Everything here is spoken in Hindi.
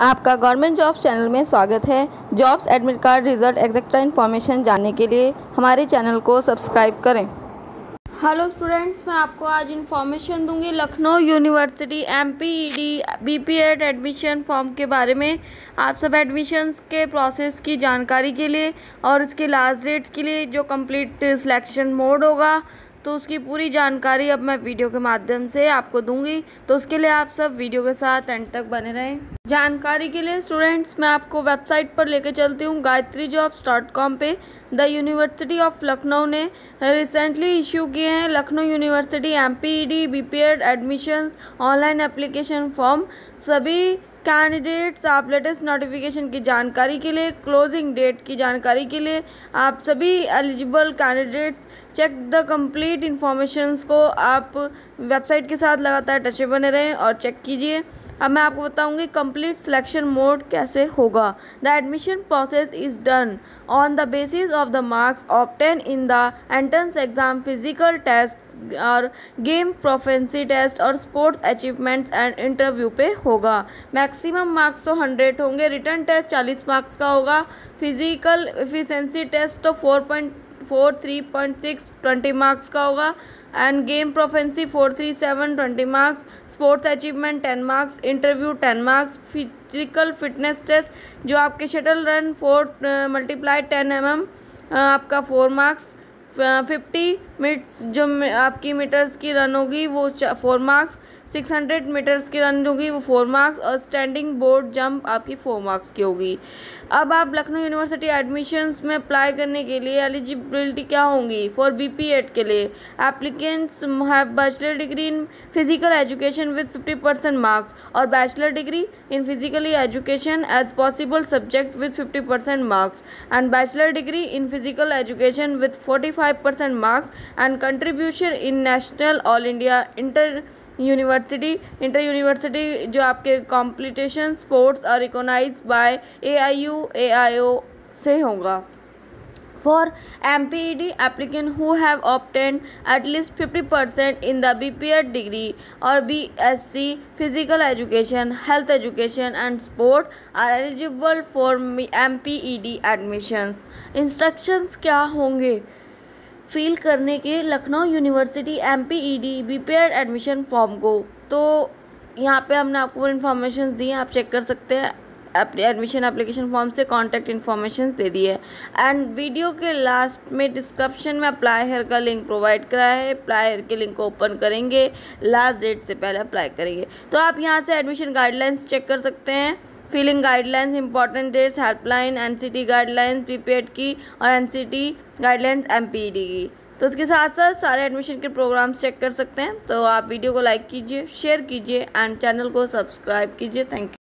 आपका गवर्नमेंट जॉब्स चैनल में स्वागत है। Jobs admit card result etcetera information जानने के लिए हमारे चैनल को सब्सक्राइब करें। हेलो स्टूडेंट्स, मैं आपको आज इन्फॉर्मेशन दूँगी Lucknow university M P E D B P Ed admission form के बारे में। आप सब एडमिशन्स के प्रोसेस की जानकारी के लिए और इसके लास्ट डेट्स के लिए जो कंप्लीट सिलेक्शन मोड होगा तो उसकी पूरी जानकारी अब मैं वीडियो के माध्यम से आपको दूँगी। तो उसके लिए आप सब वीडियो के साथ एंड तक बने रहें। जानकारी के लिए स्टूडेंट्स मैं आपको वेबसाइट पर लेके चलती हूँ गायत्री जॉब्स डॉट कॉम पर द यूनिवर्सिटी ऑफ़ लखनऊ ने रिसेंटली इशू किए हैं Lucknow university M P E D B P Ed admissions online application form सभी कैंडिडेट्स आप लेटेस्ट नोटिफिकेशन की जानकारी के लिए क्लोजिंग डेट की जानकारी के लिए, आप सभी eligible candidates check the complete informations को आप वेबसाइट के साथ लगातार टचे बने रहें और चेक कीजिए। अब मैं आपको बताऊँगी कंप्लीट सिलेक्शन मोड कैसे होगा। The admission process is done on the basis of the marks obtained in the entrance exam physical test और गेम प्रोफेंसी टेस्ट और स्पोर्ट्स अचीवमेंट्स एंड इंटरव्यू पे होगा। मैक्सिमम मार्क्स तो हंड्रेड होंगे रिटर्न टेस्ट चालीस मार्क्स का होगा। फ़िज़िकल एफिशिएंसी टेस्ट तो four point four three point six twenty marks का होगा. And game proficiency four three seven twenty marks sports achievement ten marks interview ten marks physical fitness test जो आपके shuttle run four multiply ten M आपका फोर मार्क्स फिफ्टी मिनट्स जो आपकी मीटर्स की रन होगी, वो four marks six hundred meters की रन होगी, वो फोर मार्क्स और स्टैंडिंग बोर्ड जंप आपकी फोर मार्क्स की होगी। अब आप लखनऊ यूनिवर्सिटी एडमिशन्स में अप्लाई करने के लिए एलिजिबिलिटी क्या होंगी? फॉर बी पी एड के लिए। Applicants have bachelor degree in physical education with fifty percent marks और bachelor degree in physically education as possible subject with fifty percent marks and bachelor degree in physical education with forty five percent marks and contribution in national all India inter university inter university जो आपके कॉम्पिटिशन स्पोर्ट्स और recognise by A I U A I O से होगा। For M P E D applicant who have obtain at least fifty percent in the B P Ed degree और B S C physical education health education and sport are eligible for M P E D admissions instructions क्या होंगे? फिल करने के Lucknow university M P E D B P Ed admission form को। तो यहाँ पे हमने आपको इन्फॉर्मेशन दी हैं, आप चेक कर सकते हैं। अपने एडमिशन एप्लीकेशन फॉर्म से कॉन्टैक्ट इन्फॉर्मेशन दे दी है एंड वीडियो के लास्ट में डिस्क्रिप्शन में अप्लाई हेयर का लिंक प्रोवाइड करा है। अप्लाई हेयर के लिंक को ओपन करेंगे। लास्ट डेट से पहले अप्लाई करेंगे। तो आप यहाँ से एडमिशन गाइडलाइंस चेक कर सकते हैं। Filling guidelines, important dates, helpline, NCT guidelines BPEd की और एनसीटी गाइडलाइंस एमपीडी की। तो उसके साथ साथ सारे एडमिशन के प्रोग्राम्स चेक कर सकते हैं। तो आप वीडियो को लाइक कीजिए, शेयर कीजिए, एंड चैनल को सब्सक्राइब कीजिए। Thank you.